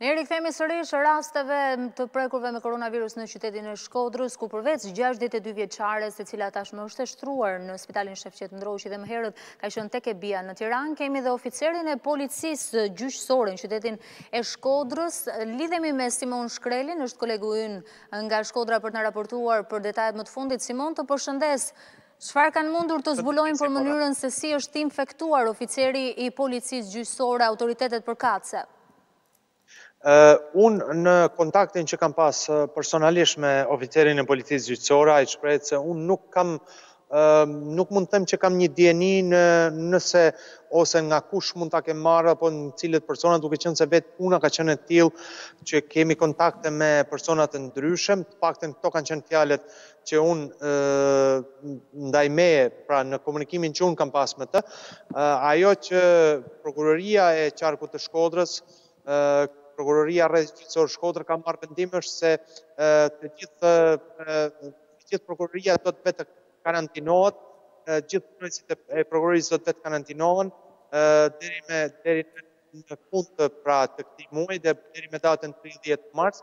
Ne rikëthemi sërish rasteve të prekurve me koronavirus në qytetin e Shkodrës, ku përveç 62 vjeçares, e cila tashmë është e shtruar në spitalin Shefqet Ndroqi dhe më herët ka qenë tek e bija në Tiranë, kemi dhe oficerin e policisë gjyqësore në qytetin e Shkodrës. Lidhemi me Simon Shkrelin, është kolegu ynë nga Shkodra për të na raportuar për detajet më të fundit. Simon të përshëndes, Çfarë kanë mundur të zbulojnë për mënyrën se si është infektuar oficeri i policisë gjyqësore autoritetet përkatëse? Unë në kontaktin që kam pas personalisht me oficerin e policisë gjyqësore, ai shprehet se unë nuk kam nuk mund të them që kam një dijeni nëse ose nga kush mund ta kem marrë apo në cilët persona duke qenë se vetë puna ka qenë e tillë që kemi kontakte me persona të ndryshëm, të paktën këto kanë qenë fjalët që unë ndaj meje, pra në komunikimin që unë kam pas me të, ajo që prokuroria e qarkut të Shkodrës, prokuroria e rrethit gjyqësor Shkodrë ka marrë vendim është se të gjithë prokuroria do të vetëkarantinohet, gjithë punonjësit e prokurorisë do të vetëkarantinohen deri me deri në në fund pra të këtij muaji dhe deri me datën tridhjetë mars.